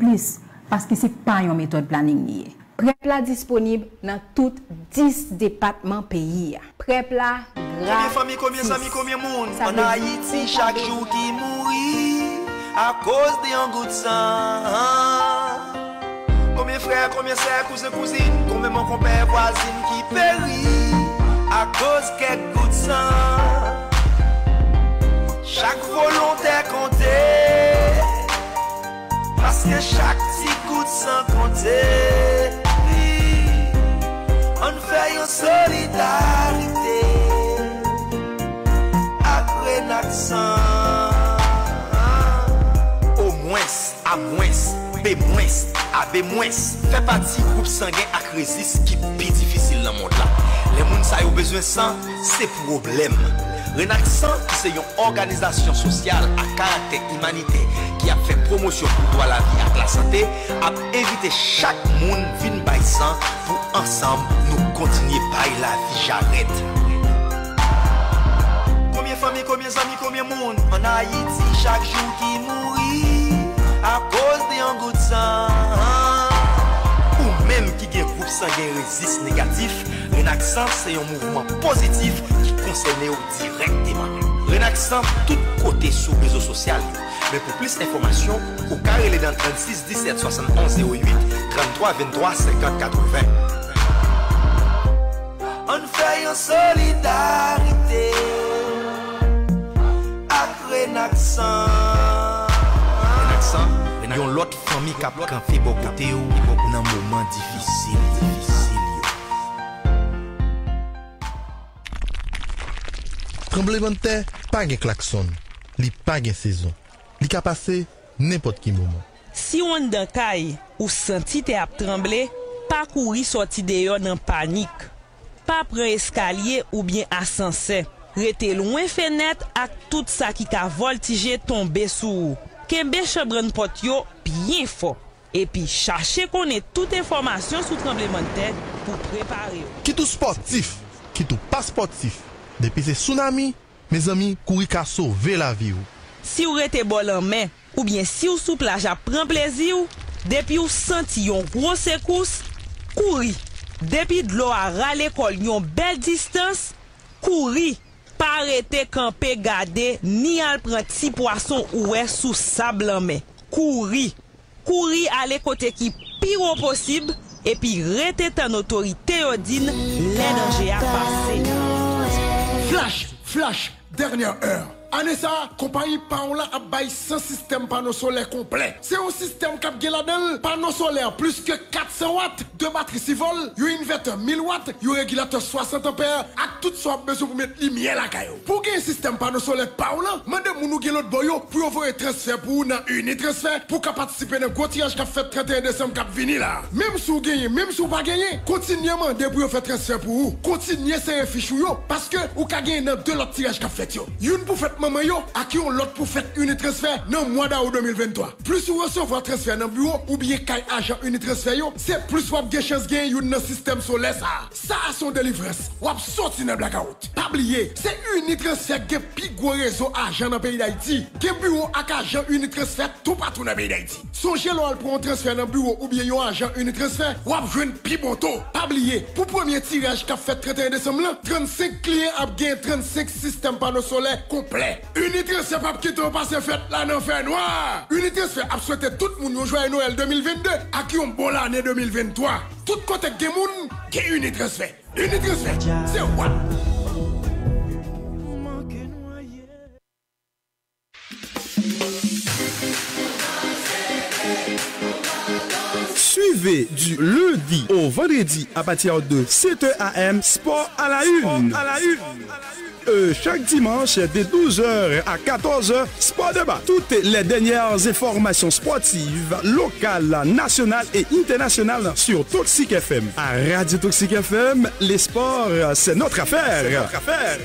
plis, paske se pa yon metode planning niye. Prepla disponib nan tout 10 depatman peyi ya. Prepla Combien gratis. familles, combien d'amis, combien de monde? En Haïti, chaque jour qui mourit à cause d'un goût de sang. Combien frères, combien sœurs, cousins, cousines, combien mon compère, voisine qui périt à cause quelques goûts de Paske chak ti kout san konte An fè yon solidarite Ak renak san. O mwens, a mwens, be mwens, a be mwens Fè pati koup sangen ak rezis ki pi difisil nan moun la. Le moun sa yo bezwen san, se problem Renaksan se yon organizasyon sosyal a karakter imanite ki ap fè promosyon pou do a la vi ak la sante, ap evite chak moun vin bay san pou ansam nou kontinye bay la vi jaret. Koumye fami, koumye zami, koumye moun, an Haiti chak joun ki mouri, a koz de yon gout san. Ou menm ki gen koup san gen rezist negatif, renaksan se yon mouvman pozitif ki concerne au directement. Renaxan, tout côté les réseaux sociaux. Mais pour plus d'informations, au carré les dans 36 17 71 08 33 23 50 80. On fait une solidarité avec Renaxan. Renaxan, yon côté ou dans un Trembleman te, pa gen klakson, li pa gen sezon, li ka pase nepot ki mouman. Si ou an dan kay ou senti te ap tremble, pa kouri soti deyo nan panik. Pa pren eskalye ou bien asanse. Rete louen fenet ak tout sa ki ka voltije tombe sou. ou. Kenbe chabran pot yo bien fo. Epi chache konen tout informasyon sou trembleman te pou prepare yo. Ki tou sportif, ki tou pa sportif. Depi se tsunami, me zami kouri ka sove la vi ou. Si ou rete bol an men, ou bien si ou sou plaj ap pren plezi ou, depi ou senti yon gros sekous, kouri. Depi dlo a rale kol yon bel distans, kouri. Pa rete kampe gade ni al pren ti poason ouwe sou sablan men. Kouri. Kouri ale kote ki piro posib, epi rete tan otorite yo din le nanje a pase. Flash, flash, dernière heure. Anessa, compagnie Paola a bail sans système panneau solaire complet. C'est un système cap geladel, panneau solaire plus que 400 watts, deux batteries 6 volts, un inverteur 1000 watts, un régulateur 60 ampères, à tout soit besoin pour mettre lumière la caillou. Pour un système panneau solaire Paola, mandez mon nou gen l'autre boyo pour envoyer transfert pour dans une transfert pour participer dans le gros tirage qu'a fait 31 décembre cap vini là. Même si vous gagnez, même si vous pas gagné, continuez à demander pour faire transfert pour vous. Continuez c'est un fichou yo parce que vous ka gagné deux autres tirages qu'a fait yo. Une pour faire maman yo, à qui on l'autre pour faire une transfert dans le mois d'août 2023. Plus vous recevoir transfert dans le bureau ou bien kay agent une transfert yo, c'est plus vous avez chance gagner dans le système solaire ça. Ça a son délivrance. Ou sorti dans blackout. Pas oublier, c'est une transfert qui pi gros réseau agent dans le pays d'Haïti. Qui bureau ak agent une transfert tout partout dans le pays d'Haïti. Songez l'on pour un transfert dans le bureau ou bien yon agent une transfert, ou ap joindre pi bon taux. Pas oublier, pour premier tirage qu'a fait 31 décembre là, 35 clients a gagné 35 systèmes panneaux solaires complets. Unitransfer pas quitter au passé fête là dans fait noir. Unitransfer a souhaité tout le monde un joyeux Noël 2022 à qui on bon l'année 2023. Tout côté de moun, qui Unitransfer. Unitransfer, c'est what? Suivez du lundi au vendredi à partir de 7h AM Sport à la une. À la une. Chaque dimanche de 12h à 14h, Sport Débat. Toutes les dernières informations sportives, locales, nationales et internationales sur Toxic FM. À Radio Toxic FM, les sports, c'est notre affaire. C'est notre affaire.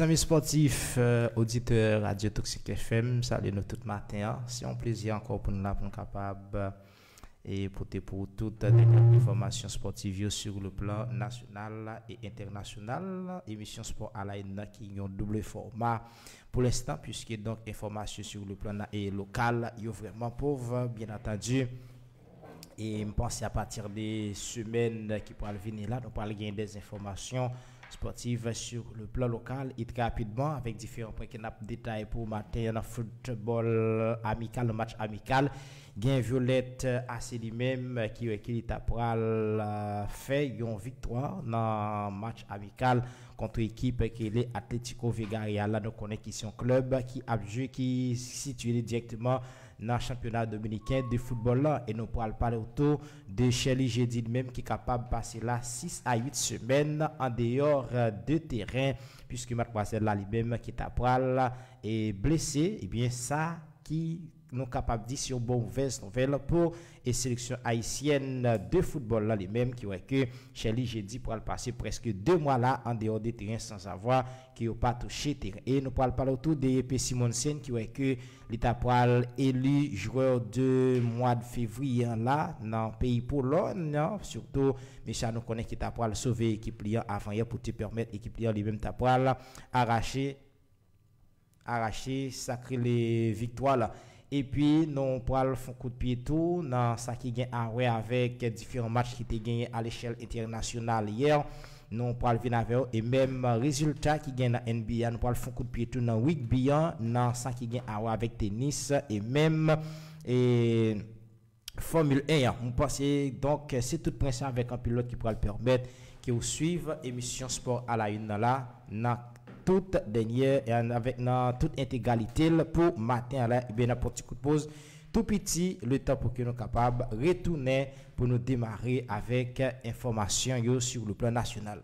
Amis sportifs, euh, auditeurs Radio Toxic FM, salut nous tout matin. C'est un plaisir encore pour nous là pour nous capable et porter pour toutes les informations sportives sur le plan national et international. Émission Sport à qui ont double format pour l'instant, puisque donc information sur le plan et local, il est vraiment pauvre, bien entendu. Et je pense à partir des semaines qui pourraient venir là, nous pourrons gagner des informations sportives sur le plan local et très rapidement avec différents points qu'on a détaillés pour matin dans football amical, le match amical. Gain Violette assez lui-même qui qui t'a pral fait une victoire dans match amical contre équipe qui est Atlético Vegaria là nous connaissons qui sont club qui a joué qui est situé directement dans le championnat dominicain de football et nous pourrons parler autour de Shelly Jeudi même qui est capable de passer là 6 à 8 semaines en dehors euh, de terrain puisque mademoiselle là lui-même qui est à est blessé. Et bien ça qui nous capables de dire bon veste nouvelle pour et sélection haïtienne de football là les mêmes qui ouais que Chélie j'ai dit pour passer presque deux mois là en dehors des terrains sans savoir qui n'a pas touché terrain et nous parlons parler autour de EP Simonsen qui ouais que l'état pral élu joueur de mois de février là dans pays Pologne surtout mais ça nous connaît qui t'a pral sauver équipe liant avant hier pour te permettre équipe liant lui-même t'a pral arracher arracher sacrer les victoires là et puis nous pourrons faire un coup de pied tout dans ça qui gagne à avec différents matchs qui étaient gagnés à l'échelle internationale hier nous pourrons venir avec et même résultat qui gagne dans NBA nous pourrons faire un coup de pied tout dans rugby dans ça qui gagne à avec tennis et même et Formule 1 hein. on pense donc c'est tout principe avec un pilote qui pourra le permettre que vous suivez émission sport à la une là dans toute dernière et avec dans toute intégralité pour matin là et bien un petit coup de pause tout petit le temps pour que nous capables retourner pour nous démarrer avec information yo sur le plan national.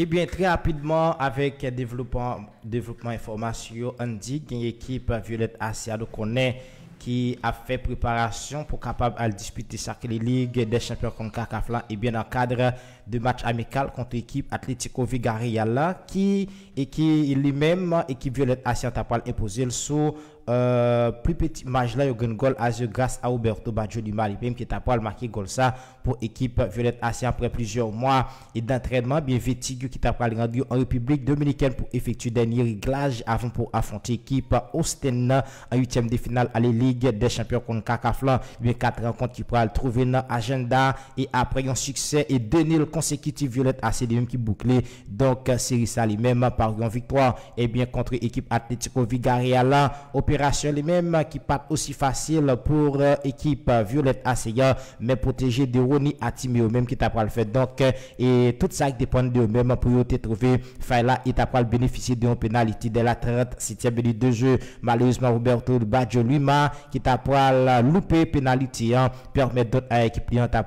Eh bien, très rapidement, avec développement, développement information, on dit qu'il y a une équipe Violette Asia nous connaît qui a fait préparation pour capable à disputer sa Ligue des champions contre CACAF et bien dans le cadre de match amical contre l'équipe Atlético Vigaria là, qui et qui lui-même équipe Violette Asia t'a pas imposé sous euh, plus petit match là, il y a un goal à grâce à Roberto Baggio du Mali, qui t'a pas marqué goal ça pour équipe Violette Asia après plusieurs mois et d'entraînement. Bien Vetigo qui t'a pas rendu en République dominicaine pour effectuer dernier réglage avant pour affronter l'équipe Ostend en huitième de finale à la Ligue des champions contre Cacaflan. Bien quatre rencontres qui pourra le trouver dans l'agenda et après un succès et deux nuls consécutifs Violette Asia même qui bouclé. Donc série ça lui-même par une victoire et bien contre équipe Atlético Vigaria là opération lui-même qui pas aussi facile pour euh, équipe euh, Violette ACA mais protéger de Roni Atime eux même qui t'a le fait. Donc euh, et tout ça dépend de eux même pour te trouver Faila et t'a bénéficier d'une pénalité de la 37e minute de jeu. Malheureusement Roberto Baggio lui-même qui t'a loupé pénalité hein, permet d'autres à équipe client t'a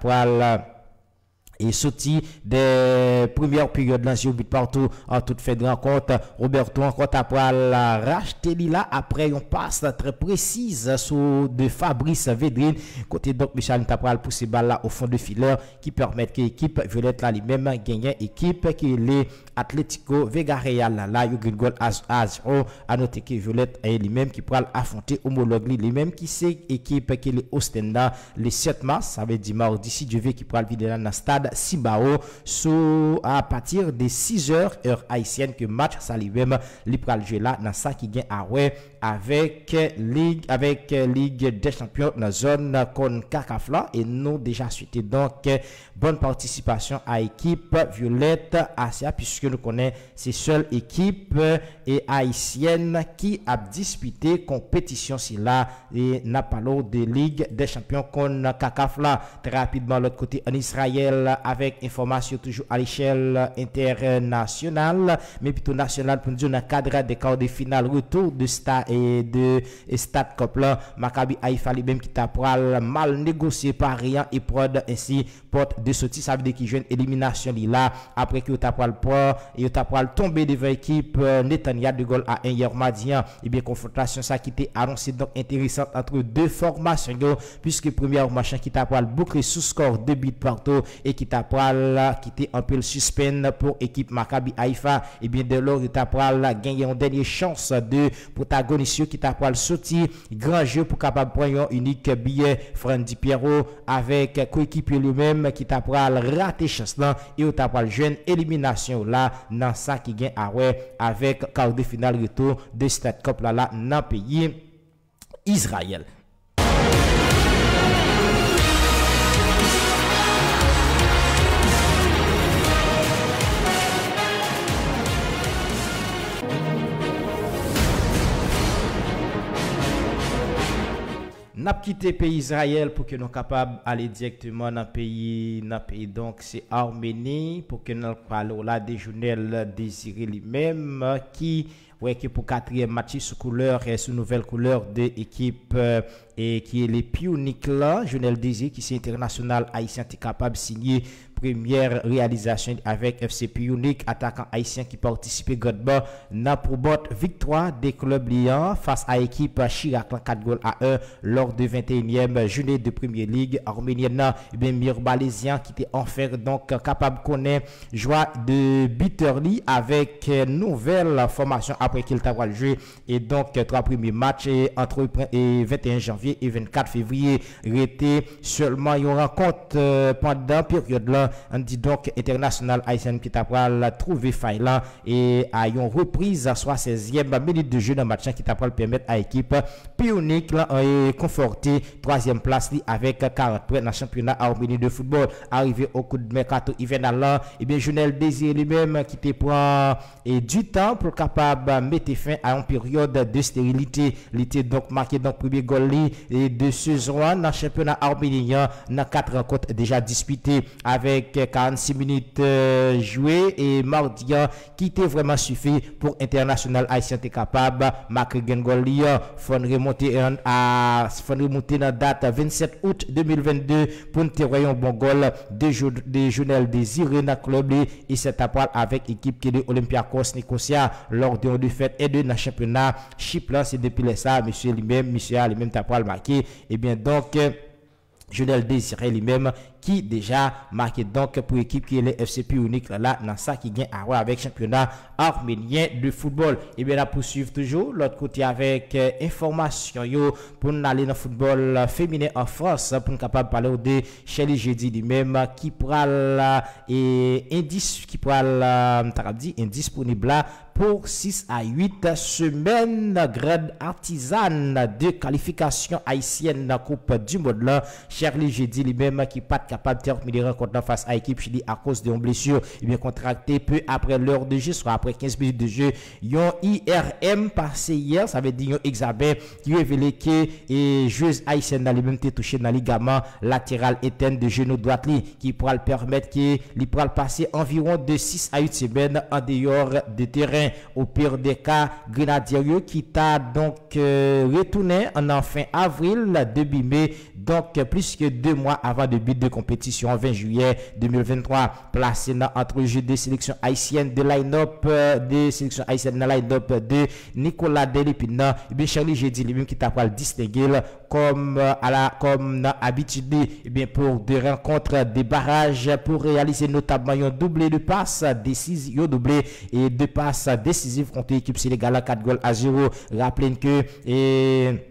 est sorti des premières périodes là sur but partout en toute fin de rencontre. Roberto encore après la racheter là après une passe très précise sur de Fabrice Vedrine côté donc Michel Tapral pour ces balles là au fond de fileur qui permettent que l'équipe violette là lui-même gagne équipe qui est Atletico Vega Real. Là là goal à noter que violette est lui-même qui pourra affronter homologue lui-même qui c'est équipe qui est Ostenda le 7 mars. Ça veut dire mardi si Dieu veut qui pourra le vider dans le stade Sibao sou a patir de 6 heures heure haïtienne que match sa li wèm li pral jè la nan sa ki gen a wè avec euh, Ligue, avec euh, Ligue des Champions dans la zone CONCACAF là. Et nous déjà suité donc euh, bonne participation à équipe Violette ACA puisque nous connaissons ces seules équipes et haïtiennes qui a disputé compétition si là. Et n'a pas de Ligue des Champions CONCACAF là. Très rapidement l'autre côté en Israël avec information toujours à l'échelle internationale. Mais plutôt nationale pour nous dire dans le cadre des quarts de finale retour de Star et de Stade Cup là Maccabi Haïfa lui-même qui t'a mal négocié par rien et prod ainsi porte de sortie ça veut dire qu'il une élimination li là après que t'a pral pas et t'a pral tomber devant équipe euh, Netanya de goal à 1 hier mardi hein. et bien confrontation ça qui était annoncé donc intéressante entre deux formations puisque première machin qui t'a pral boucler sous score de buts partout et qui t'a pral quitter un peu le suspense pour équipe Maccabi Haïfa et bien de lors il t'a pral gagner une dernière chance de protagoniste policiers qui t'a le sorti grand jeu pour capable prendre un unique billet Fran Pierrot avec coéquipier lui-même qui t'a le raté chance là et t'a le jeune élimination là dans ça qui gagne à ouais avec quart de finale retour de Stade Cup là là dans pays Israël n'a quitté pays Israël pour que nous capables aller directement dans le pays dans pays. Donc c'est Arménie pour que nous parlons là des journaux désiré lui-même qui ouais qui pour quatrième match sous couleur et sous nouvelle couleur de équipe euh, et qui est les pioniques là journal désir qui c'est international haïtien est capable de signer première réalisation avec FC Pionique, attaquant haïtien qui participait grandement dans probot victoire des clubs liants face à l'équipe Chirac 4 goals à 1 lors de 21e journée de Première Ligue arménienne. Et bien Mirbalésien qui était enfin donc capable de connaître joie de Bitterly avec nouvelle formation après qu'il t'a joué et donc trois premiers matchs entre le 21 janvier et 24 février été seulement une rencontre pendant période là an di donc international haïtien qui t'a trouvé faille là et à une reprise à 16e minute de jeu dans match qui t'a permettre à l'équipe pionique là et conforter troisième place avec 40 points dans le championnat arménien de football. Arrivé au coup de mercato hivernal là et eh bien Jonel Désir lui-même qui te prend et du temps pour capable mettre fin à une période de stérilité. L'été donc marqué dans le premier goal et eh, de saison dans le championnat arménien dans quatre rencontres déjà disputées avec 46 minutes euh, jouées et Mardia qui était vraiment suffi pour international haïtien était capable marquer Gengol faut remonter à faut remonter dans date 27 août 2022 pour te un bon goal de journal désiré dans club et c'est après avec équipe qui est de Olympiakos Nicosia lors de défaite et de dans championnat Chypre c'est depuis ça monsieur lui-même monsieur lui-même t'a marqué et bien donc Jonel Désiré lui-même qui déjà marqué donc pour l'équipe qui est le FC Pionic là dans ça qui gagne à voir avec championnat arménien de football. Et bien la poursuivre toujours. L'autre côté avec euh, information yo pour aller dans le football euh, féminin en France pour capable parler de Shelly jeudi lui-même euh, qui pral euh, et indice qui pral dit indisponible là pour 6 à 8 semaines. Grade artisane de qualification haïtienne la Coupe du monde là. Shelly jeudi lui-même qui pas capable de terminer rencontre face à l'équipe Chili à cause d'une blessure. Et bien contracté peu après l'heure de jeu soit après 15 minutes de jeu. Yon IRM passé hier ça veut dire un examen qui révélé que et joueuse haïtienne les mêmes touché dans le ligament latéral éteint de genou droite qui pourra le permettre que li pourra passer environ de 6 à 8 semaines en dehors de terrain. Au pire des cas Grenadier qui t'a donc euh, retourné en fin avril début mai donc plus que deux mois avant le but de compétition 20 juillet 2023 placé entre jeu de sélection haïtienne de line-up euh, de sélection haïtienne dans line-up de Nicolas Delépina et bien Charlie j'ai dit lui-même qui t'a pas distinguer comme euh, à la comme habitude et bien pour des rencontres des barrages pour réaliser notamment un doublé de passes décisives doublé et deux passes décisives contre l'équipe sénégalaise 4 goals à 0 rappelez que et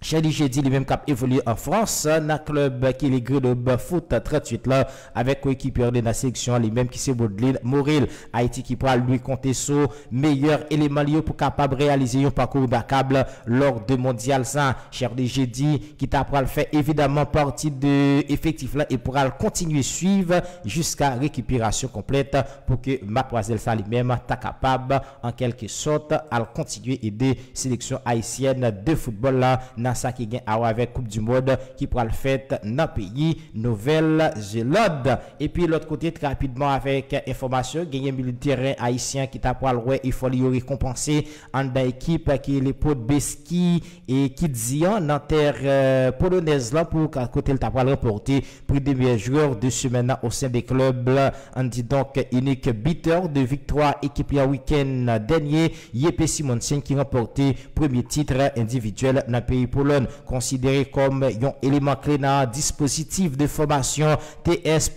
Chadi Chedi li menm kap evolye an Frans nan klub ki li Grenob foot 38 la avek ko ekipyor de nan seksyon li menm ki se Baudlin Moril Haiti ki pral lui konte sou meyer eleman li yo pou kapab realize yon parkour bakable lor de mondial san Chadi Chedi ki ta pral fe evidaman parti de efektif la e pral kontinue suive jiska rekipirasyon komplete pou ke Matroazel sa li menm ta kapab an kelke sot al kontinue ede seleksyon Haitienne de football la nan nan sa ki gen awa avek Koupe du Monde ki pral fèt nan peyi Nouvel-Zélande. E pi lot kote trè rapidman avek informasyon, genye militerè haisyen ki ta pral wè e fol yo rekompanse an da ekip ki le pot Beski e Kidzian nan ter euh, polonez lan pou kote l ta pral reporte pri de mye jwèr de semen nan osen de klub an di donk inik biteur de victoire ekip ya week-end denye Yepe Simonsen ki remporte premier titre individuel nan peyi Polonez. Pologne, considéré comme un élément clé dans le dispositif de formation TS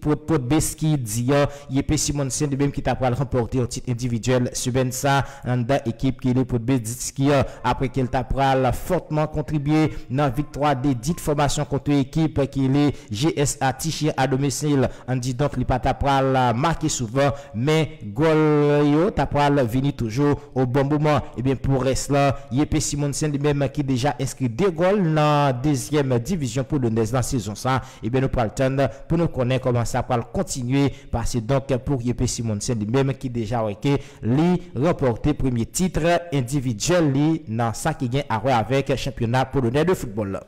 Podbeski Dia. Yepé Simonsen, de même qui t'a remporté un titre individuel sur Bensa, dans l'équipe qui est Podbeski, après qu'elle t'a fortement contribué dans la victoire des dites formations contre l'équipe qui est GSA Tichien à domicile. On dit donc, il pas pral marqué souvent, mais Golio t'a pral venu toujours au bon moment. Et bien, pour reste là, Yepé Simonsen, de même qui déjà inscrit deux goals dans la deuxième division pour dans la saison ça. Et bien, nous prenons le temps pour nous connaître comment ça va continuer. Parce que donc, pour Yepé Simonsen lui-même qui déjà a été remporté premier titre individuel dans ça qui vient à voir avec championnat polonais de football.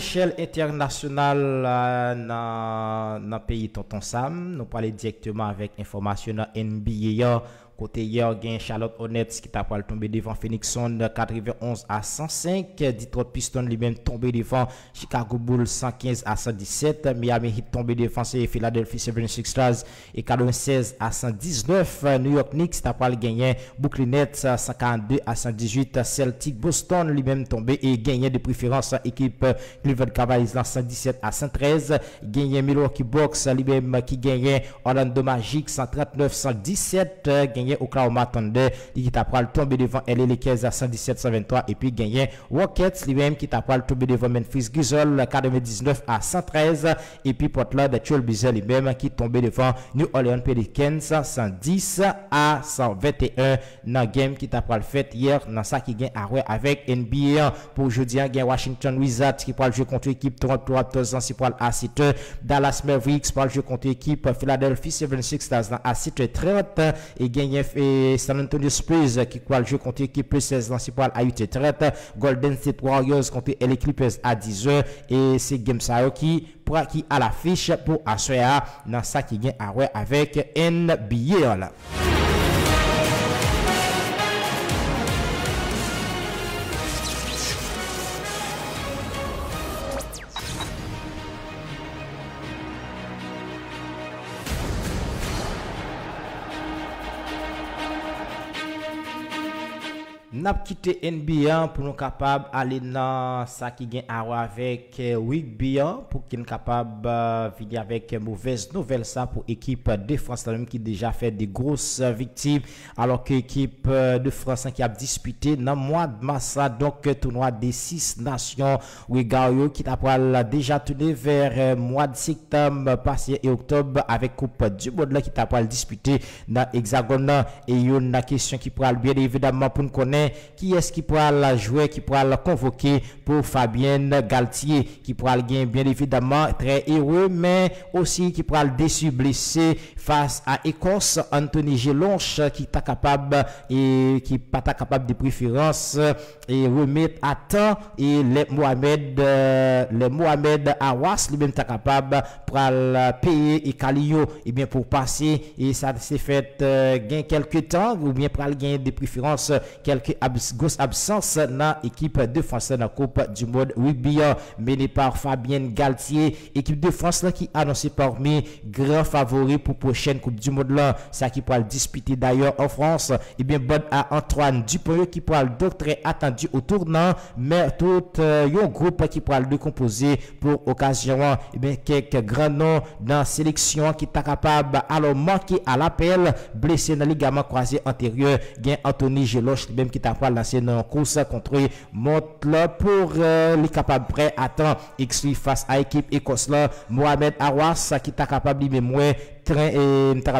l'échelle internationale euh, dans le pays Tonton Sam, nous parlons directement avec information NBA Côté hier, gain Charlotte Hornets qui t'a pas tombé devant Phoenix 91 à 105. Detroit Pistons lui-même tombé devant Chicago Bulls 115 à 117. Miami Heat tombé devant Philadelphia 76ers et 96 à 119. New York Knicks t'a pas gagné Brooklyn Nets 142 à 118. Celtic Boston lui-même tombé et gagné de préférence équipe Cleveland Cavaliers 117 à 113. Gagné Milwaukee Bucks lui-même qui gagnait Orlando Magic 139 117. Gagné Oklahoma Thunder qui t'a pral tomber devant LA Lakers à 117 123 et puis gagné Rockets lui-même qui t'a pral tomber devant Memphis Grizzlies 99 à 113 et puis Portland Trail Blazers lui-même qui tombé devant New Orleans Pelicans 110 à 121 dans game qui t'a pral fait hier dans ça qui gagne avec NBA pour jeudi gagne Washington Wizards qui pral jouer contre l'équipe Toronto Raptors dans 6 à 7 Dallas Mavericks pral jouer contre l'équipe Philadelphia 76ers dans à 7 30 et 19 et San Antonio Spurs qui croit le jeu contre l'équipe 16 lancé à 8h30. Golden State Warriors contre les Clippers à 10h. Et c'est Game qui qui à l'affiche pour assurer dans ça qui gagne à avec NBA. Là. Nap kite NBA pou nou kapab ale nan sa ki gen awa avek eh, rugby an eh, pou ki nou kapab uh, vini avek mouvez nouvel sa pou ekip de France la mèm ki deja fè de gros viktim alor ke ekip de France an ki ap dispute nan mwa de massa donk tournoi de 6 nasyon wigaryo ki tapal deja toune ver mwa de sektem pasye e oktob avek koup du mod la ki tapal dispute nan hexagon nan e yon na kesyon ki pral bien evidemment pou nou konen qui est-ce qui pourra la jouer, qui pourra la convoquer pour Fabienne Galtier, qui pourra le gagner bien évidemment très heureux, mais aussi qui pourra le déçu blessé face à Écosse, Anthony Gelonche, qui est capable et qui pas capable de préférence et remettre à temps. Et les Mohamed, euh, les Mohamed Awas, lui-même est capable pour payer. Et Kalio, et eh bien pour passer. Et ça s'est fait euh, gain quelques temps ou bien pour gagner des préférences quelques abs, grosse absence dans l'équipe de France dans la Coupe du Monde rugby menée par Fabienne Galtier. Équipe de France là, qui annoncée parmi grands favoris pour prochaine Coupe du Monde là, ça qui pourra le disputer d'ailleurs en France. Et bien, bonne à Antoine Dupoyeux qui pourra le très attendu au tournant, mais tout euh, un groupe qui pourra le décomposer pour occasion. Et bien, quelques grands noms dans la sélection qui est capable alors manquer à l'appel, blessé dans le ligament croisé antérieur, gain Anthony Geloche, même qui t'a kapal lanse nan kousa kontre mont la pou euh, li kapab pre atan x li fas a ekip ekos la Mohamed Awas ki ta kapab li memwen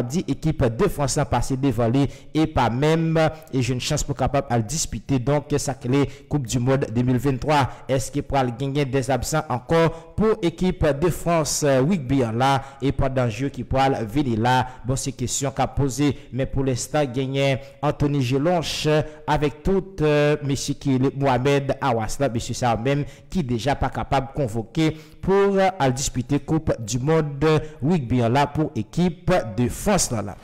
dit équipe de France en passé devant lui et pas même et j'ai une chance pour capable à disputer. Donc ça clé Coupe du Monde 2023 est-ce qu'il pourra gagner des absents encore pour équipe de France rugby là et pendant jeu qui pourra venir là? Bon c'est question qu'a posé mais pour l'instant gagner Anthony Gelonche avec tout euh, qui Mohamed Awas là monsieur ça même qui déjà pas capable de convoquer pour à disputer Coupe du Monde rugby là pour équipe de France là. là.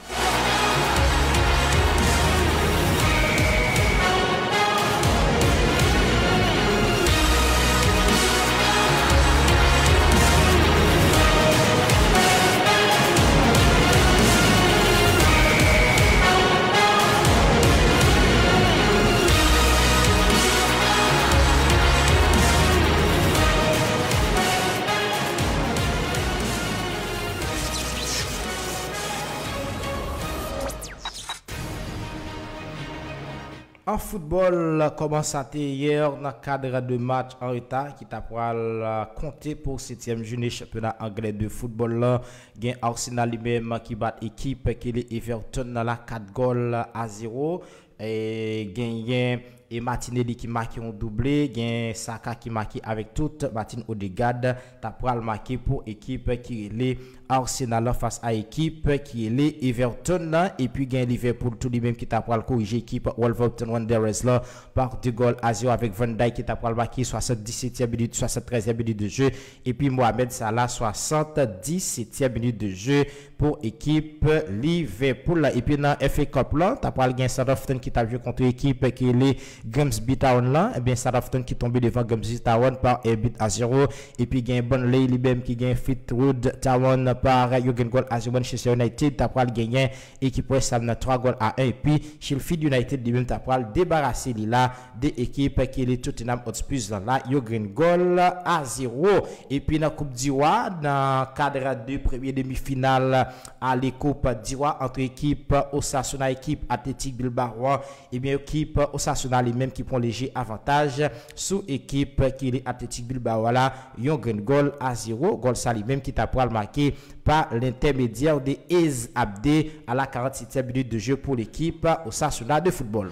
En football, comment ça hier dans le cadre de match en retard qui t'a compté pour 7e journée championnat anglais de football là. Gain Arsenal lui-même qui bat équipe qui est Everton dans la 4 goals à 0 et et Martinelli qui marque un doublé, gain Saka qui marque avec toute Martin Odegaard, pral marqué pour équipe qui est Arsenal face à équipe qui est les Everton là et puis gain Liverpool tout lui-même qui t'a le corriger équipe Wolverhampton Wanderers là par deux goals à Azio avec Van Dijk qui t'a le marqué 77e minute 73e minute de jeu et puis Mohamed Salah 77e minute de jeu pour équipe Liverpool là. et puis dans FA Cup là t'as pas le gain Southampton qui t'a joué contre équipe qui est les Grimsby Town là et bien Southampton qui tombé devant Grimsby Town par un but à 0 et puis gain Burnley lui-même qui gagne Fleetwood Town par Jürgen Gol à Manchester United tapral gagné équipe West Ham 3 goals à 1 et puis Sheffield United lui-même tapral débarrassé. Là des équipes qui est Tottenham Hotspur là Jürgen Gol à 0 et puis dans Coupe du Roi dans cadre de premier demi-finale à la Coupe du entre équipe Osasuna équipe Athletic Bilbao et bien équipe Osasuna lui-même qui prend léger avantage sous équipe qui est Athletic Bilbao là Jürgen Gol à 0 goal ça lui-même qui tapral marqué par l'intermédiaire de Ez Abdé à la 47e minute de jeu pour l'équipe Osasuna de football.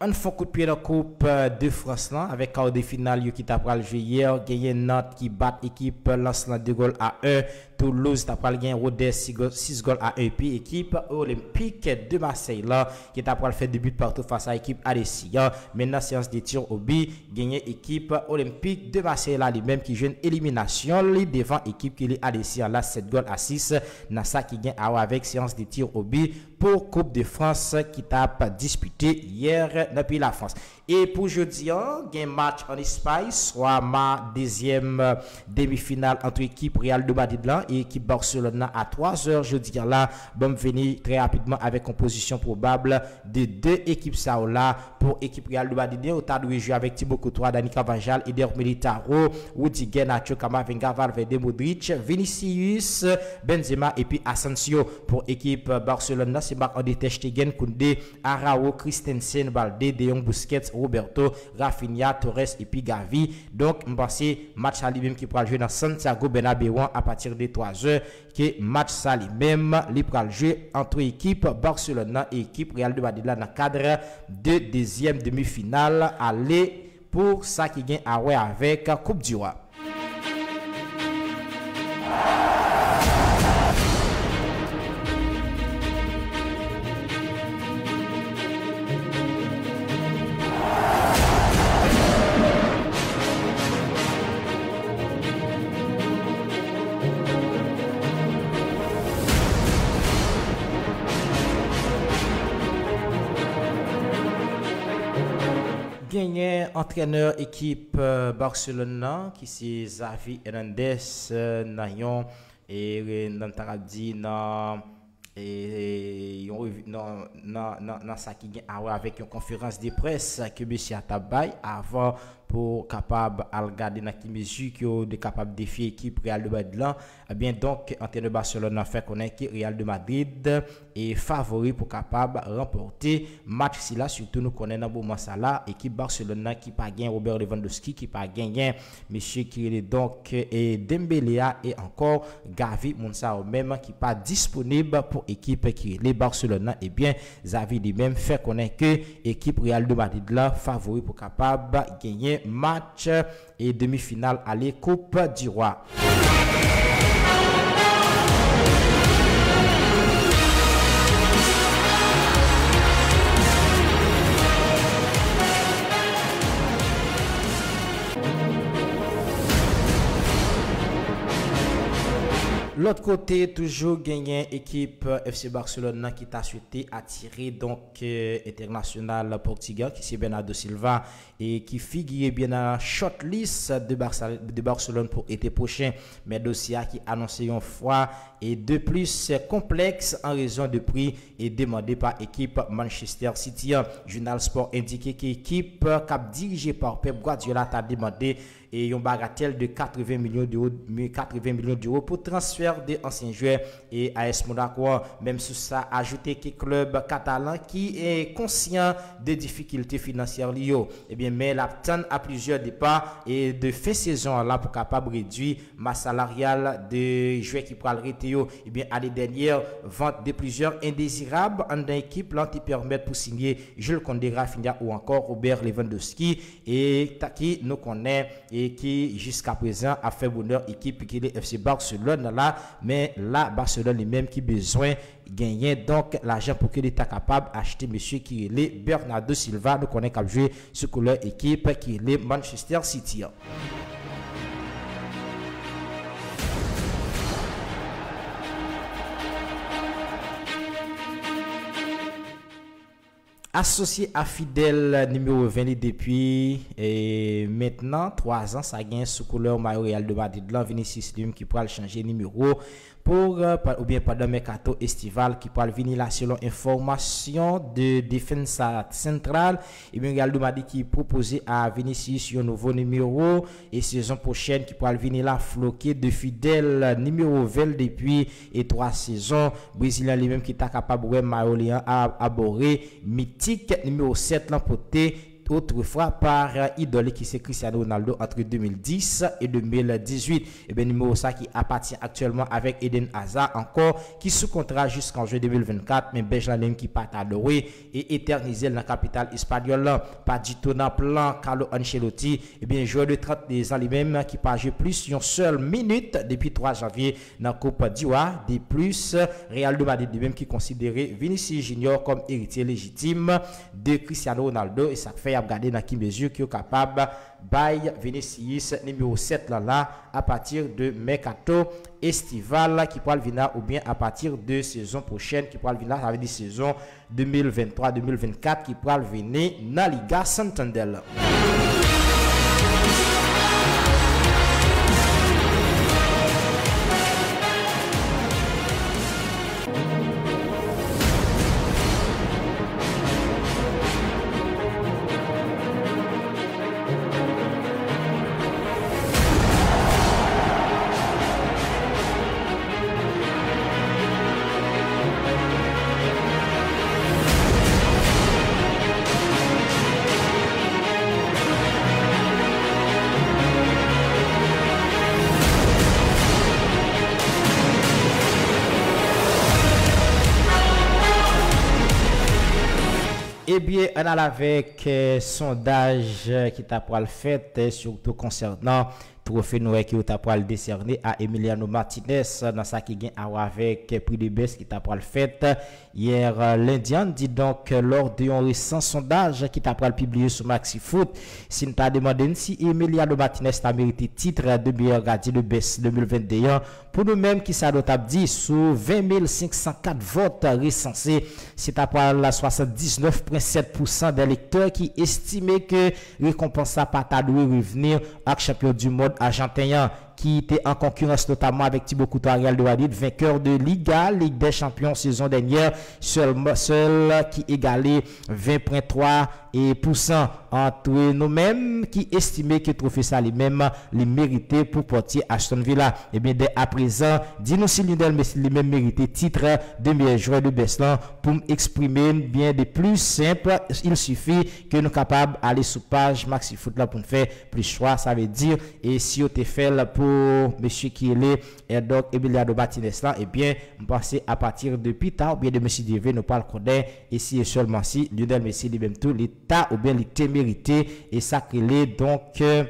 Coup de pied dans la Coupe de France là, avec quart de finale qui t'a pral jouer hier, gagné Nantes qui bat équipe Lancelot 2 goals à 1, Toulouse t'a pral gagné Rodez 6 goals à 1 puis équipe Olympique de Marseille là qui t'a pral buts partout face à l'équipe Alessia. Maintenant séance de tir au but, gagné équipe Olympique de Marseille là lui-même qui joue une élimination devant équipe qui est Alessia là 7 goals à 6 Nassa qui gagne avec séance de tir au but pour Coupe de France qui depuis la France. Et pour jeudi, il y a un match en Espagne, soit ma deuxième euh, demi-finale entre équipe Real de Madrid et équipe Barcelone à 3h jeudi là. Bon venir très rapidement avec composition probable de deux équipes ça là pour équipe Real de Madrid. Au tas de jouer avec Thibaut Courtois, Dani Carvajal, Eder Militaro, Rudiger, Nacho, Kamavinga, Valverde, Modric, Vinicius, Benzema et puis Asensio pour équipe Barcelone. C'est Marc-André Koundé, Arao, Christensen, Balde, De Jong, Busquets, Roberto, Rafinha, Torres et puis Gavi. Donc, je pense match à lui-même qui pourra jouer dans Santiago Bernabéu à partir de 3 h que match ça lui-même, pourra jouer entre équipe Barcelone et équipe Real de Madrid dans le cadre de deuxième demi-finale aller pour ça qui gagne à avec Coupe du Roi. Gagné entraîneur équipe euh, Barcelone qui c'est Xavi Hernandez euh, nan yon et nan taradi nan et sa ki gen awe avec une conférence de presse que monsieur Atabay avant pour capable à dans quelle mesure yo de capable défier équipe Real de Madrid eh bien donc entraîneur Barcelone a fait connaître que Real de Madrid est favori pour capable remporter match si là. Surtout nous connaissons dans moment là équipe Barcelone qui pas gagné Robert Lewandowski qui pas gagné. Monsieur qui est donc et Dembélé et encore Gavi Monsao même qui pas disponible pour équipe qui est les Barcelone eh bien Xavi lui-même fait connaître que équipe Real de Madrid là favori pour capable gagner match et demi-finale aller Coupe du Roi. L'autre côté, toujours gagné équipe FC Barcelone qui t'a souhaité attirer donc euh, international portugais qui c'est Bernardo Silva et qui figure bien dans la shortlist de Barcelone pour été prochain. Mais dossier qui annoncé une fois et de plus c'est complexe en raison de prix et demandé par équipe Manchester City. Journal Sport indiqué que l'équipe cap dirigée par Pep Guardiola t'a demandé et un bagatelle de 80 millions d'euros 80 millions d'euros pour transfert des anciens joueurs et AS Monaco même sous ça ajouté que club catalan qui est conscient des difficultés financières liées et bien mais l'attend à plusieurs départs et de fin saison là pour capable réduire masse salariale de joueurs qui pourraient arrêter et bien à les dernières ventes de plusieurs indésirables en équipe là qui pour signer Jules Condé Rafinha ou encore Robert Lewandowski et qui nous connaît et qui jusqu'à présent a fait bonheur équipe qui est FC Barcelone là. Mais là Barcelone lui-même qui besoin gagner. Donc l'argent pour qu'il est capable d'acheter monsieur qui est Bernardo Silva. Nous connaît qu'à jouer ce couleur équipe qui est Manchester City Asosye a Fidel nimeyo 20 depi e maintenant 3 ans sa gen sou koule ou mayo real de Madrid. Lan 26 lim ki pral chanje nimeyo euh, ou bien pendant mercato estival qui pourra venir là selon information de défense centrale et bien Real de Madrid qui proposé à Vinicius un nouveau numéro et saison prochaine qui pourra venir là floqué de Fidèle numéro 20 depuis et trois saisons. Brésilien lui-même qui est capable ouais maillot à aborder mythique numéro 7 l'emporté autrefois par idole qui c'est Cristiano Ronaldo entre 2010 et 2018 et bien numéro ça qui appartient actuellement avec Eden Hazard encore qui sous contrat jusqu'en juin 2024 mais Benjamin qui part adoré et éternisé dans la capitale espagnole. Pas du tout dans plan Carlo Ancelotti. Et bien joueur de 32 ans lui-même qui pas joué plus une seule minute depuis 3 janvier dans la Coupe d'Ivoire. De plus Real de Madrid lui-même qui considérait Vinicius Junior comme héritier légitime de Cristiano Ronaldo et ça fait regarder dans qui mesure qui est capable by Vinicius numéro 7 là, là à partir de mercato estival qui pourra venir ou bien à partir de saison prochaine qui pourra venir ça veut dire saison 2023-2024 qui pourra venir dans Liga Santander. Avec euh, sondage euh, qui t'a pour le fait, euh, surtout concernant trophée Noël qui t'a pour le décerner à Emiliano Martinez. Dans ça qui gagne avec prix de baisse qui t'a pour le fait. Hier euh, l'Indien dit donc euh, lors d'un récent sondage qui t'a pour le publié sur Maxi Foot si nous t'a demandé si Emiliano Martinez a mérité titre de meilleur gardien de baisse 2021 pour nous-mêmes qui ça doit dit sous 20 504 votes recensés c'est à la 79,7% des lecteurs qui estimaient que récompense à pas revenir avec champion du monde argentin qui était en concurrence notamment avec Thibaut Couto Ariel de Walid, vainqueur de Liga, Ligue des Champions saison dernière, seul, seul qui égalait 20,3 et poussant entre nous-mêmes qui estimait que trophée ça lui-même les méritait pour porter Aston Villa. Et eh bien, dès à présent, dis-nous si lui-même méritait titre de meilleur joueur de Beslan pour exprimer bien de plus simple. Il suffit que nous capables d'aller sur page Maxi Foot pour faire plus choix. Ça veut dire, et si on te fait pour monsieur qui est et donc Emiliano Martinez là, et eh bien, on pense à partir de plus tard, bien de monsieur Dieu, nous parle connaît, si et seulement si Lionel Messi lui-même tout, l'état ou bien l'été mérité, et ça crée donc, euh,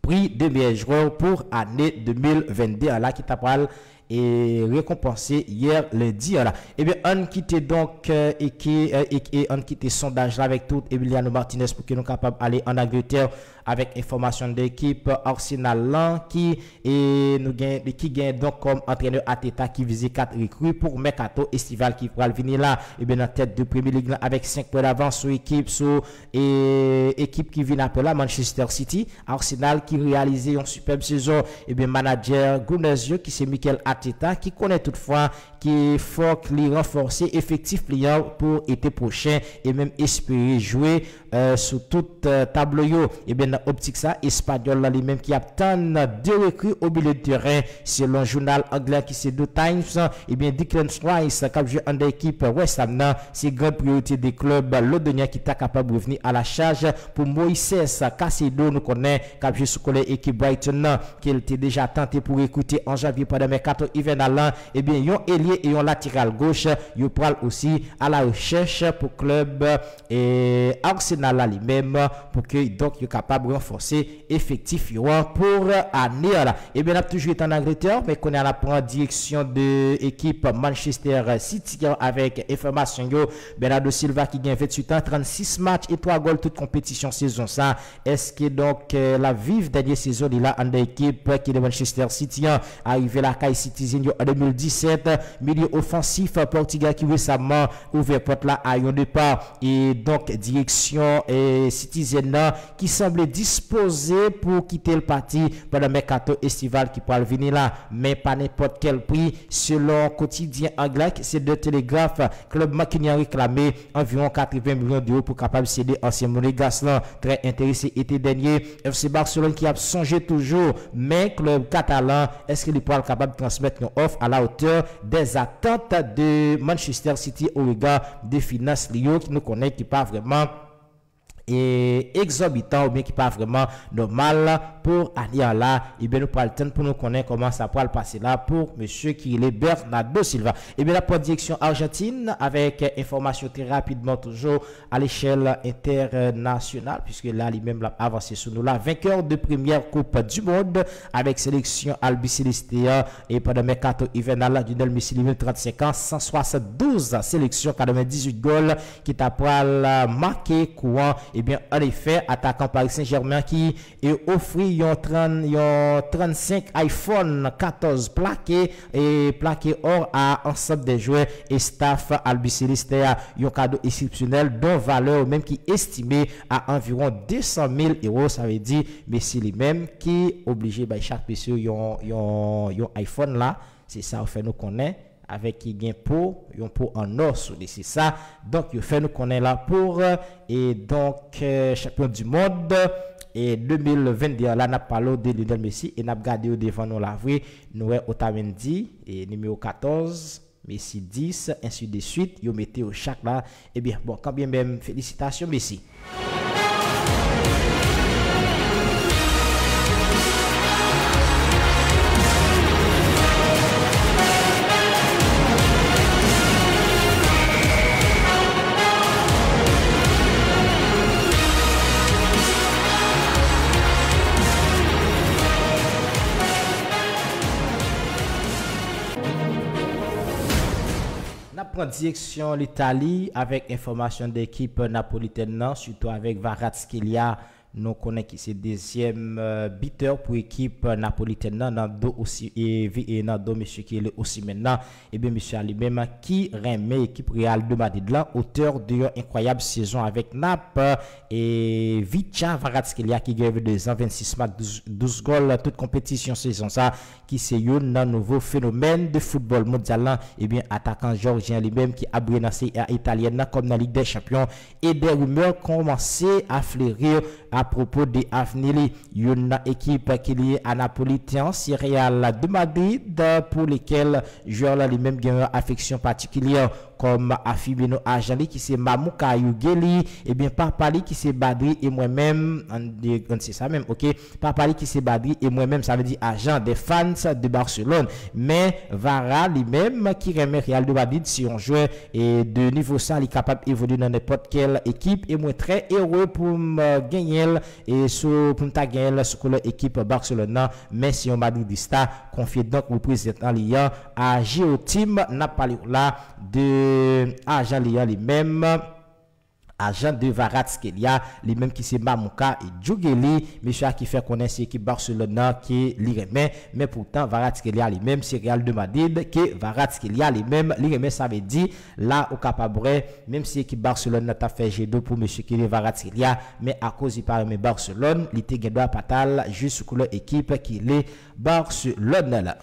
prix de meilleur joueur pour année 2022, là, qui t'a parlé et récompensé hier lundi. Là. Et eh bien, on quitte donc euh, et qui euh, et, on quitte sondage là avec tout Emiliano Martinez pour que nous capables d'aller en Angleterre avec information d'équipe Arsenal qui et nous qui gagne donc comme entraîneur Ateta qui visite 4 recrues pour mercato estival qui pourra venir là. Et bien en tête de Premier League avec 5 points d'avance sur équipe sur équipe qui vient après là Manchester City Arsenal qui réalisé une superbe saison. Et bien manager Gunezio qui c'est Michael Ateta qui connaît toutefois ki fok li renforse efektif li yaw pou ete prochen e menm espere jwe euh, sou tout euh, tablo yo. E ben nan optik sa espanyol la li menm ki ap tan de rekri ou bile teren selon jounal angler ki se do times eh e ben Declan Rice kap jwe an de ekip West Ham nan se gran priorite de klub londonien ki ta kapab reveni a la chaj pou Moises Kasedo nou konen kap jwe sou konen ekip Brighton nan ki el te deja tante pou ekoute an janvye padan men 4 even alan e ben yon eli Montpellier et un latéral gauche. Il parle aussi à la recherche pour club et Arsenal là lui-même pour que donc il capable de renforcer effectif pour année là. Et bien là toujours été en Angleterre mais qu'on est à la prendre direction de équipe Manchester City avec information yo Bernardo Silva qui gagne 28 ans 36 matchs et 3 goals toute compétition saison ça. Est-ce que donc euh, la vive dernière saison il a en équipe qui est de Manchester City arrivé la Kai Citizen en 2017 milieu offensif Portugal qui récemment ouvert porte là à un départ et donc direction et Citizen qui semble disposé pour quitter le parti pendant mercato estival qui pourra venir là, mais pas n'importe quel prix. Selon quotidien anglais, c'est de Télégraphe, Club Maquinier réclamé environ 80 millions d'euros pour capable céder ancien Monégas très intéressé été dernier. FC Barcelone qui a songé toujours, mais club catalan, est-ce qu'il pourra capable de transmettre une offre à la hauteur des attentes de Manchester City au regard des finances Lyon qui nous connaît pas vraiment et exorbitant ou bien qui pas vraiment normal pour aller là et bien nous prenons pour nous connaître comment ça pourra le passer là pour monsieur est Bernardo Silva. Et bien la pour direction Argentine avec information très rapidement toujours à l'échelle internationale puisque là lui-même l'a avancé sur nous là. Vainqueur de première coupe du monde avec sélection Albicelestea et pendant mercato hivernal Del Messi 35 ans 172 sélections 98 goals qui t'a marqué courant Eh Ebyen, an efè, atakan Paris Saint-Germain ki e ofri yon, 30, yon 35 iPhone 14 plake e plake or a ansap de jwè e staff albisiliste a yon kado esipsyonel don valeur menm ki estime a anviron 200.000 euro, sa ve di mesi li menm ki oblije bay chak pesyo yon, yon, yon iPhone la, se sa ou fe nou konen avec qui gain peau, yon peau en os, c'est ça. Donc, il fait nous connaît la pour et donc euh, champion du monde et 2022 là n'a parlé de Lionel Messi et n'a gardé devant nous la vraie nous Otamendi et numéro 14 Messi 10 ainsi de suite, yo mettez au chaque là et bien bon quand bien même félicitations Messi. On prend direction l'Italie avec information d'équipe napolitaine, non, surtout avec Varatskhelia. Nou konen ki se dezyem uh, biteur pou ekip uh, napoliten nan nan do osi evi e nan do eh mesye ki ele osi men nan. Ebe mesye ali menman ki reme ekip real de Madrid lan. Oteur de yon inkwayab sezon avek nap. E Vicha Varatskelia ki greve 2 an 26 mak 12, 12 gol. Tout kompetisyon sezon sa ki se yon nan nouvo fenomen de football mondial lan. Eh Ebe atakan Georgien li menm ki abri nan se italien nan kom nan Ligue des Champions. E de rumeur komanse a flerir ap. Propos de Afnili, une équipe qui est liée à Napolitain, Real de Madrid, pour lesquels joueur lui-même a une affection particulière comme Afibino Ajali qui c'est Mamouka Yugeli et eh bien Papali qui c'est Badri et moi-même on c'est ça même OK? Papali qui c'est Badri et moi-même ça veut dire agent des fans de Barcelone. Mais Vara lui-même qui remet Real de Madrid si on jouait et de niveau ça il est capable d'évoluer dans n'importe quelle équipe et moi très heureux pour euh, gagner et sur pour gagner sur l'équipe Barcelone mais si on Madridista confié donc au président Lyon à Géotim n'a pas là de Ah, agent li yon li menm, agent ah, de Kvaratskhelia lui-même qui c'est Mamouka et Djougeli monsieur qui fait connaître c'est équipe Barcelone qui li remet. Mais pourtant Kvaratskhelia lui-même c'est Real de Madrid que Kvaratskhelia lui-même li remet ça veut dire là au capable même si équipe Barcelone t'a fait G2 pour monsieur qui Kvaratskhelia mais à cause il pas mais Barcelone il était droit patal juste couleur équipe qui est Barcelone là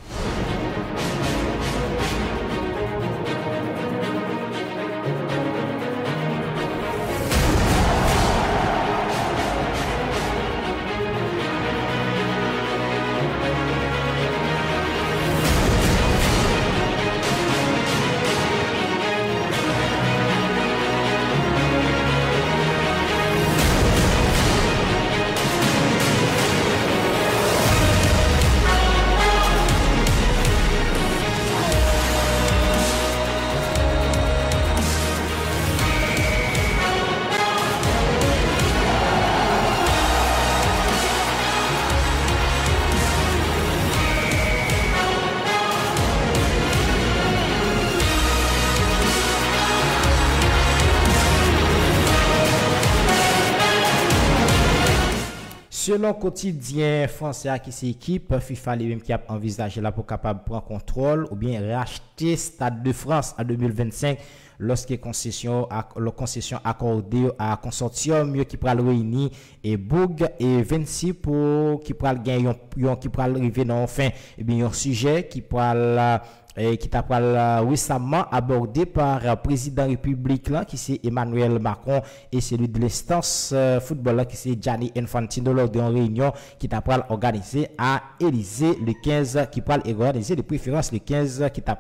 Selon quotidien français qui c'est équipe, FIFA lui-même qui a envisagé là pour capable prendre contrôle ou bien racheter Stade de France en 2025 lorsque concession le concession accordée à consortium qui pourra réunir et Boug et 26 pour qui pourra gagner qui pourra arriver dans fin et eh bien un sujet qui pourra et eh, qui t'a euh, récemment abordé par le président République là, qui c'est Emmanuel Macron et celui de l'instance euh, football là, qui c'est Gianni Infantino lors d'une réunion qui t'a organisée à Élysée le 15 qui parle organisé de préférence le 15 qui t'a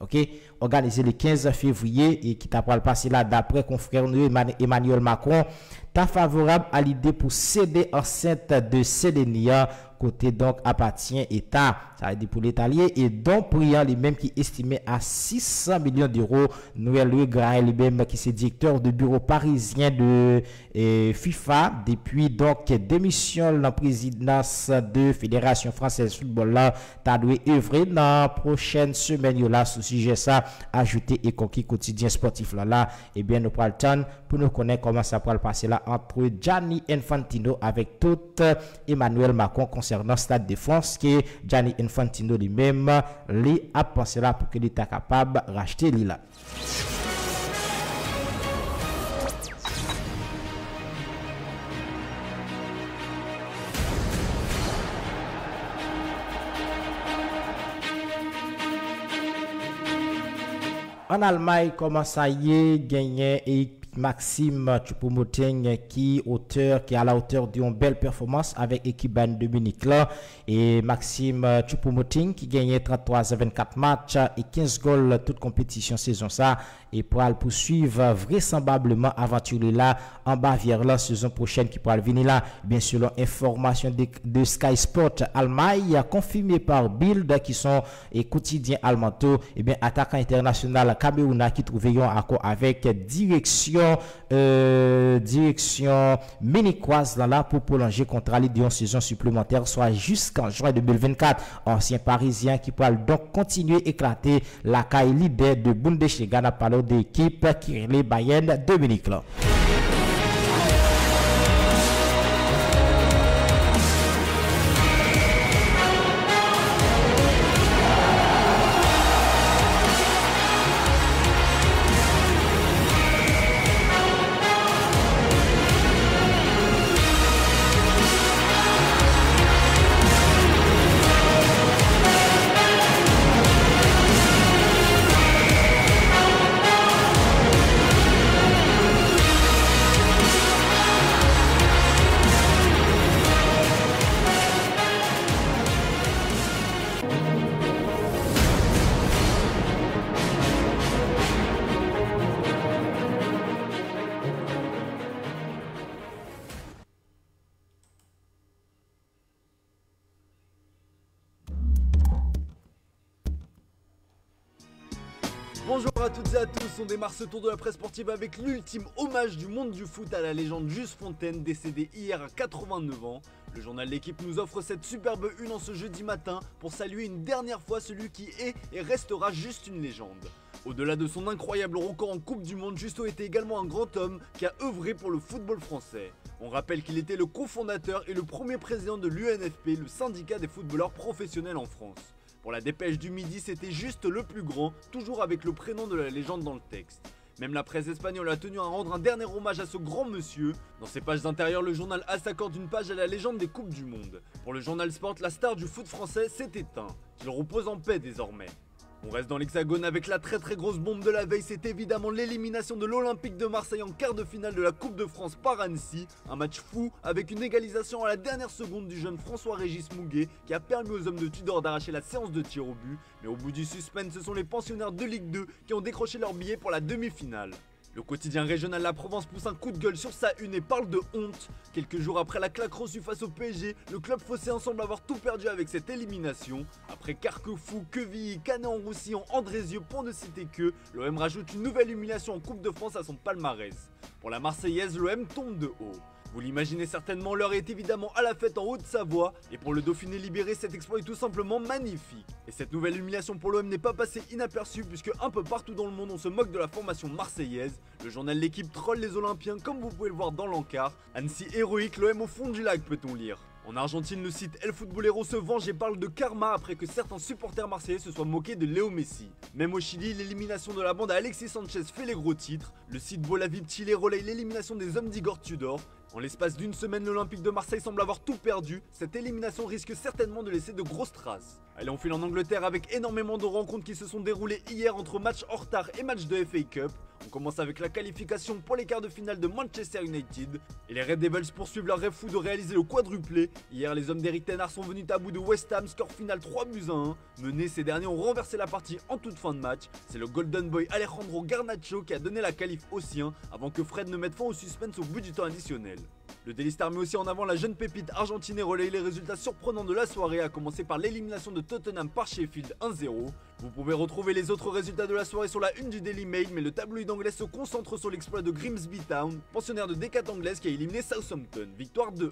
OK? Organisé le 15 février et qui t'a passé là d'après confrère Emmanuel Macron t'a favorable à l'idée pour céder enceinte de Sédénia côté donc appartient État, ça veut dire pour l'État et donc priant les mêmes qui estimait à 600 millions d'euros. Noël Louis lui-même qui est directeur du bureau parisien de FIFA depuis donc démission de la présidence de Fédération française football là, t'as dû œuvrer dans la prochaine semaine. Là ce sujet ça, ajouter et conquis quotidien sportif là là, et eh bien nous prenons le temps pour nous connaître comment ça va passer là entre Gianni Infantino avec tout Emmanuel Macron concernant Stade de France que Gianni Infantino lui-même lui a pensé là pour que l'État capable de racheter lui là. An Almay koman sa ye genyen e Maxime Choupo-Moting qui est à la hauteur d'une belle performance avec l'équipe de Dominique là. Et Maxime Choupo-Moting qui gagne 33 à 24 matchs et 15 goals toute compétition saison ça. Et pour poursuivre vraisemblablement aventure là en Bavière la saison prochaine qui pourra venir là. Bien sûr l'information de, Sky Sport Allemagne confirmé par Bild qui sont et quotidien allemand et bien attaquant international Camerouna qui trouve un accord avec direction direction euh, direction minicoise là, là pour prolonger contrat en saison supplémentaire, soit jusqu'en juin 2024. Ancien parisien qui pourra donc continuer éclater la caille leader de Bundesliga n'a parlé d'équipe qui est les Bayern. Là. Ce tour de la presse sportive avec l'ultime hommage du monde du foot à la légende Juste Fontaine, décédé hier à 89 ans. Le journal L'équipe nous offre cette superbe une en ce jeudi matin pour saluer une dernière fois celui qui est et restera juste une légende. Au-delà de son incroyable record en Coupe du Monde, Justo était également un grand homme qui a œuvré pour le football français. On rappelle qu'il était le cofondateur et le premier président de l'UNFP, le syndicat des footballeurs professionnels en France. Pour la dépêche du midi, c'était juste le plus grand, toujours avec le prénom de la légende dans le texte. Même la presse espagnole a tenu à rendre un dernier hommage à ce grand monsieur. Dans ses pages intérieures, le journal A s'accorde une page à la légende des Coupes du Monde. Pour le journal Sport, la star du foot français s'est éteint. Qu'il repose en paix désormais. On reste dans l'hexagone avec la très très grosse bombe de la veille, c'est évidemment l'élimination de l'Olympique de Marseille en quart de finale de la Coupe de France par Annecy. Un match fou avec une égalisation à la dernière seconde du jeune François-Régis Mouguet qui a permis aux hommes de Tudor d'arracher la séance de tir au but. Mais au bout du suspense, ce sont les pensionnaires de Ligue 2 qui ont décroché leur billet pour la demi-finale. Le quotidien régional La Provence pousse un coup de gueule sur sa une et parle de honte. Quelques jours après la claque reçue face au PSG, le club phocéen semble avoir tout perdu avec cette élimination. Après Carquefou, Quevilly, Canet-en-Roussillon, Andrézieux, pour ne citer que, l'OM rajoute une nouvelle humiliation en Coupe de France à son palmarès. Pour la Marseillaise, l'OM tombe de haut. Vous l'imaginez certainement, l'heure est évidemment à la fête en Haute-Savoie, et pour le Dauphiné libéré, cet exploit est tout simplement magnifique. Et cette nouvelle humiliation pour l'OM n'est pas passée inaperçue, puisque un peu partout dans le monde on se moque de la formation marseillaise. Le journal L'équipe troll les Olympiens, comme vous pouvez le voir dans l'encart. Annecy héroïque, l'OM au fond du lac peut-on lire. En Argentine, le site El Futbolero se venge et parle de karma après que certains supporters marseillais se soient moqués de Léo Messi. Même au Chili, l'élimination de la bande à Alexis Sanchez fait les gros titres. Le site Bolavip Chile relaye l'élimination des hommes d'Igor Tudor. En l'espace d'une semaine, l'Olympique de Marseille semble avoir tout perdu. Cette élimination risque certainement de laisser de grosses traces. Allez, on file en Angleterre avec énormément de rencontres qui se sont déroulées hier entre matchs en retard et matchs de FA Cup. On commence avec la qualification pour les quarts de finale de Manchester United. Et les Red Devils poursuivent leur rêve fou de réaliser le quadruplé. Hier, les hommes d'Eric Tenard sont venus à bout de West Ham, score final 3 buts à 1. Menés, ces derniers ont renversé la partie en toute fin de match. C'est le Golden Boy Alejandro Garnacho qui a donné la qualif au sien avant que Fred ne mette fin au suspense au bout du temps additionnel. Le Daily Star met aussi en avant la jeune pépite argentine et relaye les résultats surprenants de la soirée, à commencer par l'élimination de Tottenham par Sheffield 1-0. Vous pouvez retrouver les autres résultats de la soirée sur la une du Daily Mail, mais le tabloïd anglais se concentre sur l'exploit de Grimsby Town, pensionnaire de Decat anglaise qui a éliminé Southampton, victoire 2-1.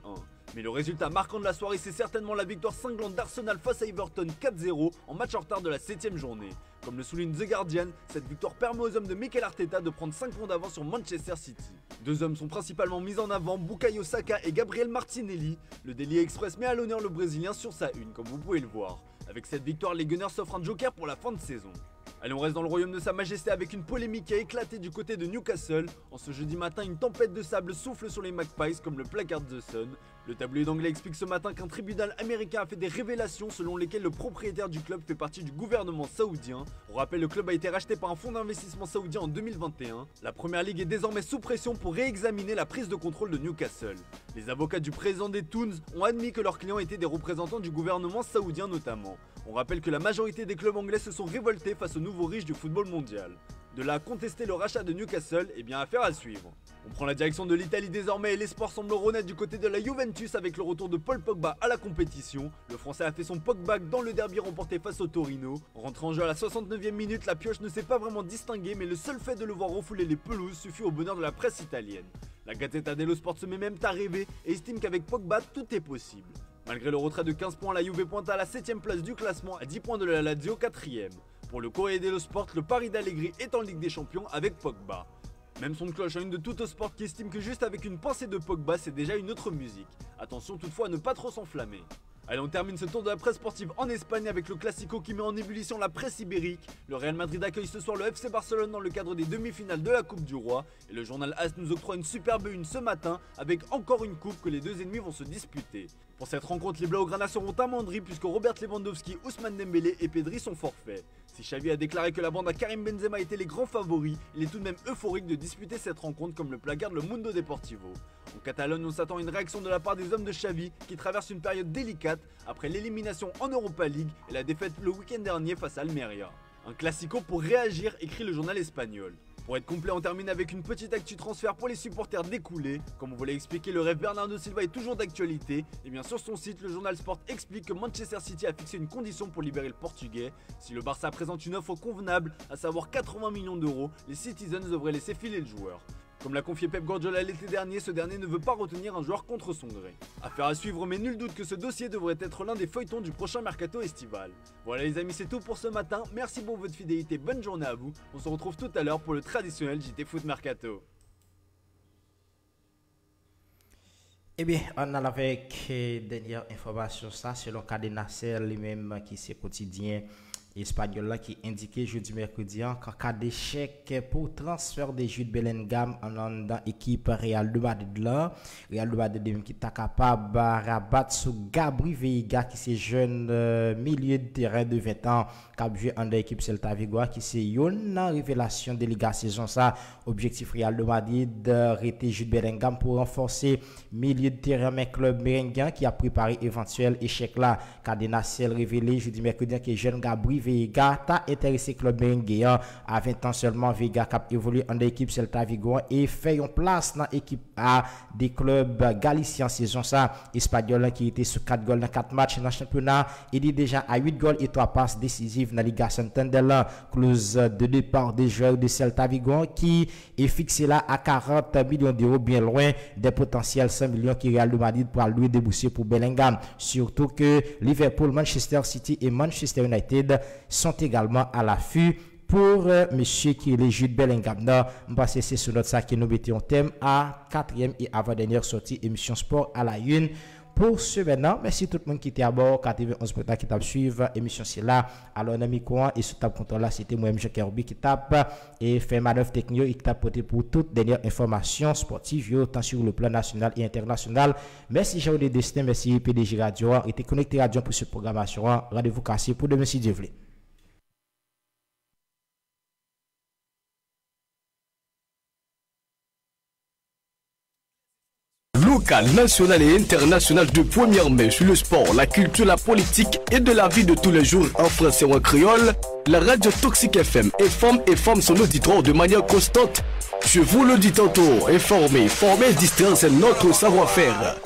Mais le résultat marquant de la soirée, c'est certainement la victoire cinglante d'Arsenal face à Everton 4-0 en match en retard de la 7ème journée. Comme le souligne The Guardian, cette victoire permet aux hommes de Mikel Arteta de prendre 5 points d'avance sur Manchester City. Deux hommes sont principalement mis en avant, Bukayo Saka et Gabriel Martinelli. Le Daily Express met à l'honneur le Brésilien sur sa une, comme vous pouvez le voir. Avec cette victoire, les Gunners s'offrent un joker pour la fin de saison. Allez, on reste dans le royaume de Sa Majesté avec une polémique qui a éclaté du côté de Newcastle. En ce jeudi matin, une tempête de sable souffle sur les Magpies comme le placard The Sun. Le tabloïd anglais explique ce matin qu'un tribunal américain a fait des révélations selon lesquelles le propriétaire du club fait partie du gouvernement saoudien. On rappelle, le club a été racheté par un fonds d'investissement saoudien en 2021. La première ligue est désormais sous pression pour réexaminer la prise de contrôle de Newcastle. Les avocats du président des Toons ont admis que leurs clients étaient des représentants du gouvernement saoudien notamment. On rappelle que la majorité des clubs anglais se sont révoltés face aux nouveaux riches du football mondial. De là à contester le rachat de Newcastle, et bien affaire à suivre. On prend la direction de l'Italie désormais et l'espoir semble renaître du côté de la Juventus avec le retour de Paul Pogba à la compétition. Le Français a fait son Pogba dans le derby remporté face au Torino. Rentré en jeu à la 69e minute, la pioche ne s'est pas vraiment distinguée mais le seul fait de le voir refouler les pelouses suffit au bonheur de la presse italienne. La Gazzetta dello Sport se met même à rêver et estime qu'avec Pogba tout est possible. Malgré le retrait de 15 points, la Juve pointe à la 7ème place du classement à 10 points de la Lazio 4ème. Pour le Corriere dello Sport, le Paris d'Allegri est en Ligue des Champions avec Pogba. Même son cloche à une de tout sport qui estime que juste avec une pensée de Pogba, c'est déjà une autre musique. Attention toutefois à ne pas trop s'enflammer. Allez, on termine ce tour de la presse sportive en Espagne avec le Classico qui met en ébullition la presse ibérique. Le Real Madrid accueille ce soir le FC Barcelone dans le cadre des demi-finales de la Coupe du Roi. Et le journal AS nous octroie une superbe une ce matin avec encore une coupe que les deux ennemis vont se disputer. Pour cette rencontre, les Blaugrana seront amendris puisque Robert Lewandowski, Ousmane Dembélé et Pedri sont forfaits. Si Xavi a déclaré que la bande à Karim Benzema était les grands favoris, il est tout de même euphorique de disputer cette rencontre comme le plagarde le Mundo Deportivo. En Catalogne, on s'attend à une réaction de la part des hommes de Xavi qui traversent une période délicate après l'élimination en Europa League et la défaite le week-end dernier face à Almeria. Un classico pour réagir, écrit le journal espagnol. Pour être complet, on termine avec une petite actu transfert pour les supporters découlés. Comme on vous l'a expliqué, le rêve Bernardo Silva est toujours d'actualité. Et bien sur son site, le journal Sport explique que Manchester City a fixé une condition pour libérer le portugais. Si le Barça présente une offre convenable, à savoir 80 millions d'euros, les Citizens devraient laisser filer le joueur. Comme l'a confié Pep Guardiola l'été dernier, ce dernier ne veut pas retenir un joueur contre son gré. Affaire à suivre, mais nul doute que ce dossier devrait être l'un des feuilletons du prochain mercato estival. Voilà les amis, c'est tout pour ce matin. Merci pour votre fidélité, bonne journée à vous. On se retrouve tout à l'heure pour le traditionnel JT Foot Mercato. Eh bien, on a avec euh, dernière information, ça, selon Cadet Nasser lui-même, qui c'est quotidien espagnol là qui indiquait jeudi mercredi en cas d'échec pour transfert de Jude Bellingham en dans équipe Real de Madrid là. Real de Madrid qui est capable de rabattre sur Gabri Veiga qui c'est jeune euh, milieu de terrain de 20 ans qui a joué en équipe Celta Vigo qui c'est une révélation de Liga saison ça. Objectif Real de Madrid de Jude Bellingham pour renforcer milieu de terrain mais club merenguin qui a préparé éventuel échec là. Cadena révélé jeudi mercredi que jeune Gabri Veiga ta interese klub Berengeyan a 20 an selman Veiga kap evolue an de ekip Celta Vigo e fè yon plas nan ekip a de klub Galicien sezon sa Espanyol lan ki ite sou 4 gol nan 4 match nan championat e li deja a 8 gol et 3 pas decisiv nan Liga Santander la klouz de depar de joueur de Celta Vigo ki e fikse la a 40 milyon d'euro bien loin de potentiel 5 milyon ki Real Madrid pou aloui debousser pou Bellingham. Surtout que Liverpool, Manchester City et Manchester United sont également à l'affût pour euh, monsieur qui est Jude Bellingham. c'est sur notre sac que nous mettons thème à quatrième et avant-dernière sortie émission sport à la une. Pour ce maintenant, merci tout le monde qui était à bord, 91 qui tape suivre, émission c'est là. Alors, on a mis quoi? Et sous table contrôle là, c'était moi, M. Kerby qui tape et fait manœuvre technique et qui tape pour toute dernière information sportive, tant sur le plan national et international. Merci Jean de Destin, merci PDG Radio, et connecté Radio pour cette programmation. Rendez-vous cassé pour demain si Dieu national et international de première main sur le sport, la culture, la politique et de la vie de tous les jours en français ou en créole, la radio Toxique FM informe et forme son auditoire de manière constante. Je vous le dis tantôt, informer, former, distraire, c'est notre savoir-faire.